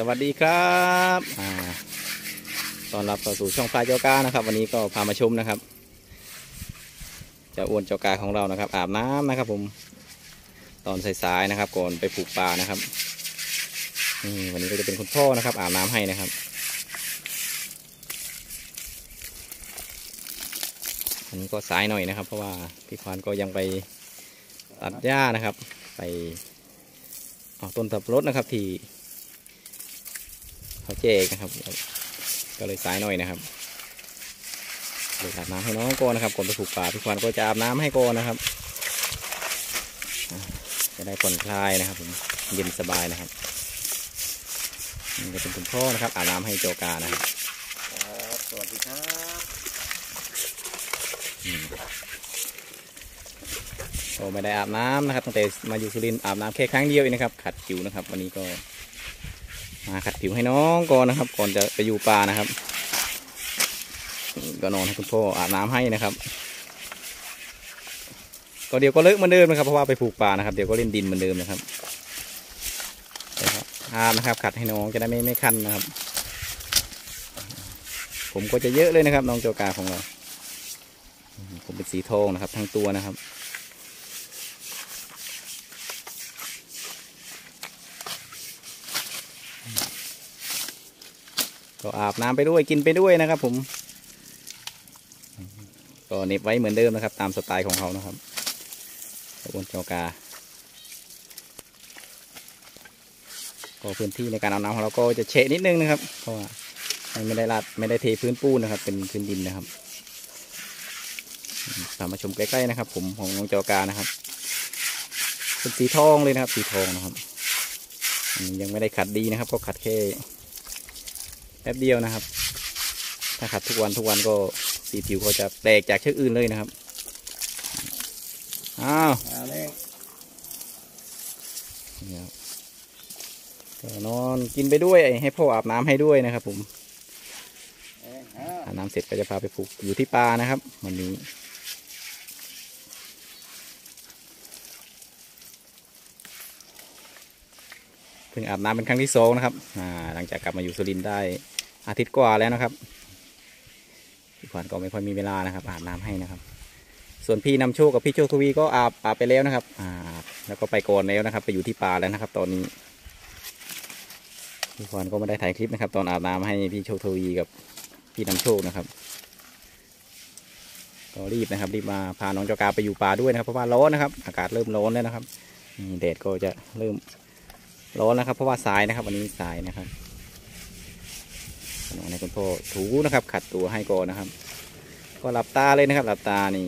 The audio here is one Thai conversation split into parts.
สวัสดีครับอ่าตอนรับเข้าสู่ช่องพลาเจ้ากานะครับ วันนี้ก็พามาชมนะครับเจะอ้วนเจ้ากาของเรานะครับ อาบน้ำนะครับ ผมตอนสายๆนะครับ ก่อนไปปลูกปลานะครับนี่วันนี้ก็จะเป็นคุณพ่อนะครับ อาบน้ำให้นะครับ อันนี้ก็สายหน่อยนะครับ เพราะว่าพี่ควานก็ยังไปตัดหญ้านะครับ ไปเอาต้นสับปะรดนะครับที่ เขาแจกนะครับ ก็เลยสายหน่อยนะครับเลยอาบน้ำให้น้องก่อนนะครับก่อนไปผูกป่าพี่ควันก็จะอาบน้ำให้ก่อนนะครับ จะได้ผ่อนคลายนะครับผมเย็นสบายนะครับนี่ก็เป็นคุณพ่อนะครับอาบน้ำให้โจกานะครับครับสวัสดีครับอืมก็ไม่ได้อาบน้ำนะครับตั้งแต่มาอยู่สุรินอาบน้ำแค่ครั้งเดียวเองนะครับ ขัดผิวนะครับ วันนี้ก็ มาขัดผิวให้น้องก่อนนะครับ ก่อนจะไปอยู่ป่านะครับ ก็นอนให้คุณพ่ออาบน้ำให้นะครับ ก็เดี๋ยวก็เลอะเหมือนเดิมนะครับ เพราะว่าไปผูกป่านะครับ เดี๋ยวก็เล่นดินเหมือนเดิมนะครับนะครับอาบนะครับ ขัดให้น้องจะได้ไม่ไม่คันนะครับ ผมก็จะเยอะเลยนะครับ น้องโจกาของเรา ผมเป็นสีทองนะครับ ทั้งตัวนะครับ ก็อาบน้ำไปด้วยกินไปด้วยนะครับผมก็เน็บไว้เหมือนเดิมนะครับ ตามสไตล์ของเขานะครับขบวนจ้ากา ก็พื้นที่ในการเอาน้ำของเราก็จะเฉะนิดนึงนะครับ เพราะว่าไม่ได้ลาดไม่ได้เทพื้นปูนนะครับ เป็นพื้นดินนะครับตามมาชมใกล้ๆนะครับ ผมของน้องจ้ากานะครับเป็นสีทองเลยนะครับ สีทองนะครับ ยังไม่ได้ขัดดีนะครับ ก็ขัดแค่ ป๊บเดียวนะครับ ถ้าขัดทุกวันทุกวันก็สีผิวเขาจะแตกจากเชือกอื่นเลยนะครับอ้าวมาเลยนี่ครับก็นอนกินไปด้วยให้พ่ออาบน้ำให้ด้วยนะครับ ผมเอ้ยอ่าอาบน้ำเสร็จก็จะพาไปปลูกอยู่ที่ปลานะครับวันนี้เพิ่งอาบน้ำเป็นครั้งที่สองนะครับอ่าหลังจากกลับมาอยู่สุรินทร์ได้ อาทิตย์กว่าแล้วนะครับพี่ขวัญก็ไม่ค่อยมีเวลานะครับ อาบน้ำให้นะครับ ส่วนพี่นำโชคกับพี่โชคทวีก็อาบอาบไปแล้วนะครับอาบแล้วก็ไปก่อนแล้วนะครับ ไปอยู่ที่ป่าแล้วนะครับ ตอนนี้พี่ขวัญก็ไม่ได้ถ่ายคลิปนะครับ ตอนอาบน้ำให้พี่โชคทวีกับพี่นำโชคนะครับก็รีบนะครับรีบมาพาน้องเจ้ากาไปอยู่ป่าด้วยนะครับ เพราะว่าร้อนนะครับ อากาศเริ่มร้อนแล้วนะครับแดดก็จะเริ่มร้อนนะครับ เพราะว่าสายนะครับ วันนี้สายนะครับ น้องในคุณพ่อถูนะครับ ขัดตัวให้ก่อนนะครับ ก็หลับตาเลยนะครับ หลับตานี่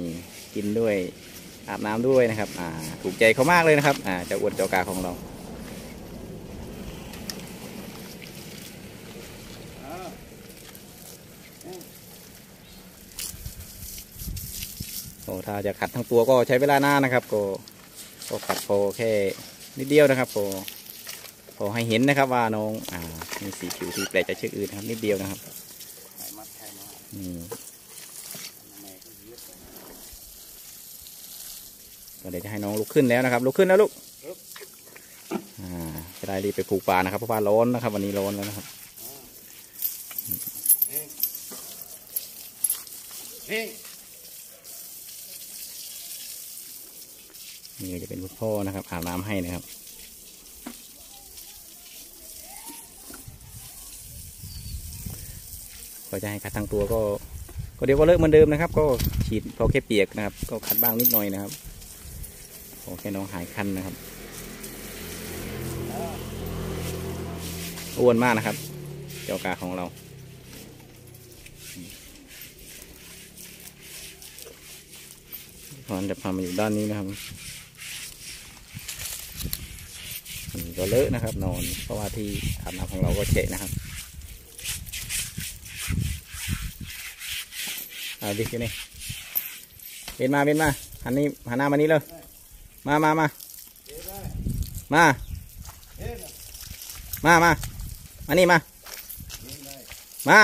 กินด้วยอาบน้ำด้วยนะครับอ่าถูกใจเขามากเลยนะครับอ่าจ้าอ้วนเจ้ากาของเราอ่าโอ้ถ้าจะขัดทั้งตัวก็ใช้เวลานานนะครับ ก็ก็ขัดพอแค่นิดเดียวนะครับพอพอให้เห็นนะครับว่าน้องอ่า มีสีผิวที่แปลกจากเชืออื่นครับนิดเดียวนะครับไข่มัดไข่มัดอืมทำไมก็เดี๋ยวจะให้น้องลุกขึ้นแล้วนะครับ ลุกขึ้นแล้วลูกจะได้รีบไปผูกปลานะครับเพราะว่าร้อนนะครับ วันนี้ร้อนแล้วนะครับเฮ้ยเฮ้ยนี่จะเป็นพ่อนะครับอาบน้ำให้นะครับ ก็จะให้ขัดทั้งตัวก็ก็เดี๋ยวก็เลอะเหมือนเดิมนะครับ ก็ฉีดพอแค่เปียกนะครับ ก็ขัดบ้างนิดหน่อยนะครับพอแค่น้องหายคันนะครับอ้วนมากนะครับ เจ้ากาของเราพอนจะพามาอยู่ด้านนี้นะครับอันนี้ก็เลอะนะครับ นอนเพราะว่าที่อาบน้ำของเราก็เฉะนะครับ เอาดิอยู่นี่เบนมาเบนมาหันนี้หันหน้ามานี้เลยมามามามามามามานี่มา มา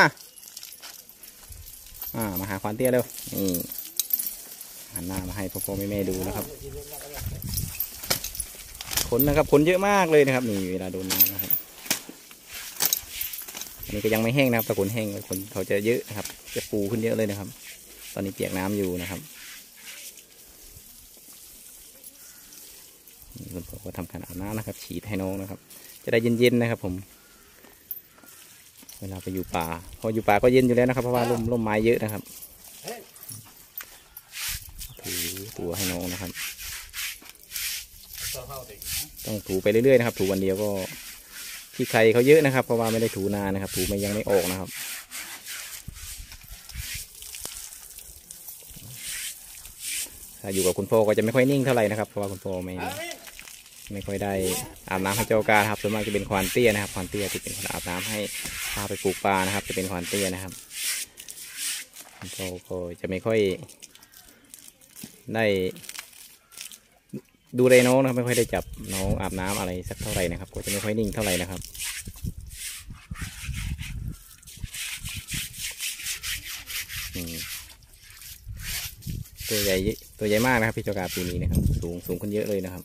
อ่า มาหาควานเตี้ยเร็ว นี่หันหน้ามาให้พ่อพ่อแม่แม่ดูนะครับ ขนนะครับ ขนเยอะมากเลยนะครับ นี่เวลาโดนน้ำนะครับ อันนี้ก็ยังไม่แห้งนะครับถ้าฝนแห้งคนเขาจะเยอะนะครับ จะปูขึ้นเยอะเลยนะครับ ตอนนี้เปียกน้ำอยู่นะครับคุณพ่อก็ทำการอาบน้ำนะครับ ฉีดให้น้องนะครับ จะได้เย็นๆนะครับ ผม เวลาไปอยู่ป่า พออยู่ป่าก็เย็นอยู่แล้วนะครับ เพราะว่าร่มร่มไม้เยอะนะครับถูตัวให้น้องนะครับ ต้องถูไปเรื่อยๆนะครับ ถูวันเดียวก็ที่ใครเขาเยอะนะครับ เพราะว่าไม่ได้ถูนานนะครับ ถูมันยังไม่ออกนะครับ ถ้าอยู่กับคุณพ่อก็จะไม่ค่อยนิ่งเท่าไหร่นะครับ เพราะว่าคุณพ่อไม่ไม่ค่อยได้อาบน้ำให้เจ้ากาครับส่วนมากจะเป็นควานเตี้ยนะครับควานเตี้ยที่เป็นคนอาบน้ำให้พาไปปลูกปลานะครับ จะเป็นควานเตี้ยนะครับคุณพ่อก็จะไม่ค่อยได้ดูแลน้องนะครับไม่ค่อยได้จับน้องอาบน้ำอะไรสักเท่าไหร่นะครับก็จะไม่ค่อยนิ่งเท่าไหร่นะครับ ตัวใหญ่เยตัวใหญ่มากนะครับพี่เจ้ากาปีนี้นะครับ สูงสูงขึ้นเยอะเลยนะครับ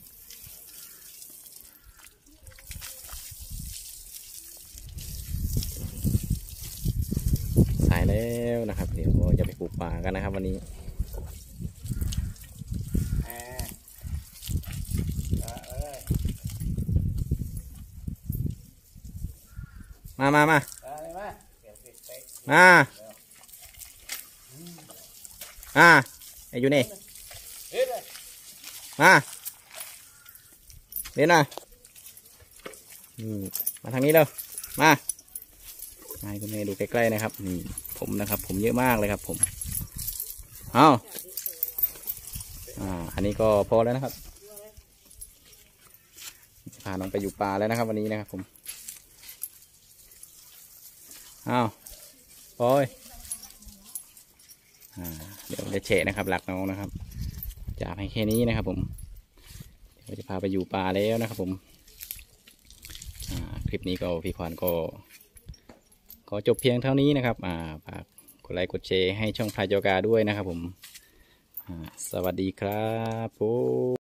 สายแล้วนะครับ เดี๋ยวเราจะไปปลูกป่ากันนะครับ วันนี้แหมเอาเอ้ยมามามาเอา เลยมาเดี๋ยวปิดไปมาอ่าไอ้อยู่นี่เฮ้ยเลยมาเล่นหน่อยอืมมาทางนี้เร็วมามาให้คุณแม่ดูใกล้ๆนะครับนี่ผมนะครับ ผมเยอะมากเลยครับ ผมเอาอ่า อันนี้ก็พอแล้วนะครับจะพาน้องไปอยู่ป่าแล้วนะครับ วันนี้นะครับ ผมเอาปล่อยอ่า เดี๋ยวจะเฉะนะครับหลักน้องนะครับจะให้แค่นี้นะครับ ผมเดี๋ยวจะพาไปอยู่ป่าแล้วนะครับ ผมคลิปนี้ก็พี่ควานก็ขอจบเพียงเท่านี้นะครับอ่าฝากกดไลค์กดแชร์ให้ช่องพายโจกาด้วยนะครับ ผมสวัสดีครับผม